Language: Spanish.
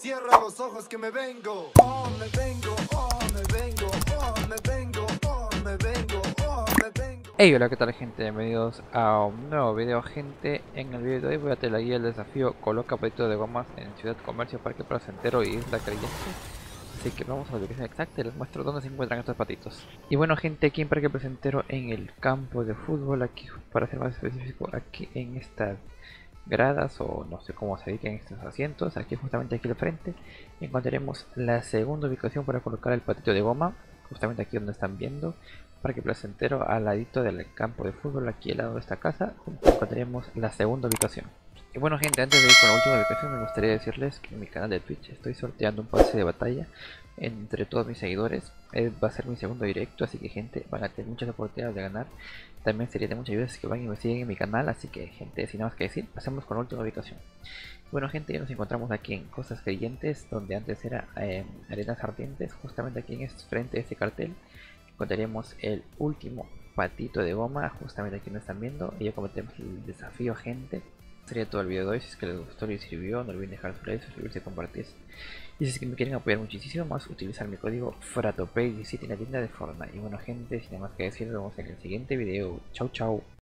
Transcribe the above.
Cierra los ojos que me vengo. Oh, me vengo, oh, me vengo, oh, me vengo, oh, me vengo, oh, me vengo. Hey, hola, ¿qué tal gente? Bienvenidos a un nuevo video, gente. En el video de hoy voy a te la el desafío Coloca patito de gomas en Ciudad Comercio, Parque Placentero y Isla Creyente. Así que vamos a la ubicación exacta y les muestro dónde se encuentran estos patitos. Y bueno gente, aquí en Parque Placentero, en el campo de fútbol, aquí para ser más específico, aquí en estas gradas o no sé cómo se dediquen estos asientos, aquí justamente aquí al frente, encontraremos la segunda ubicación para colocar el patito de goma, justamente aquí donde están viendo, Parque Placentero al ladito del campo de fútbol, aquí al lado de esta casa, encontraremos la segunda ubicación. Y bueno gente, antes de ir con la última ubicación me gustaría decirles que en mi canal de Twitch estoy sorteando un pase de batalla entre todos mis seguidores. Eh, va a ser mi segundo directo, así que gente, van a tener muchas oportunidades de ganar. También sería de mucha ayuda si que van y me siguen en mi canal, así que gente, sin nada más que decir, pasemos con la última ubicación. Bueno gente, ya nos encontramos aquí en Cosas Creyentes, donde antes era eh, Arenas Ardientes, justamente aquí en este, frente de este cartel encontraremos el último patito de goma, justamente aquí nos están viendo, y ya cometemos el desafío gente sería todo el video de hoy. Si es que les gustó y les sirvió, no olviden dejar su like, suscribirse compartir. Y si es que me quieren apoyar muchísimo más, utilizar mi código FRATOPAY17 en la tienda de Fortnite. Y bueno gente, sin más que decir, nos vemos en el siguiente video. Chau chau.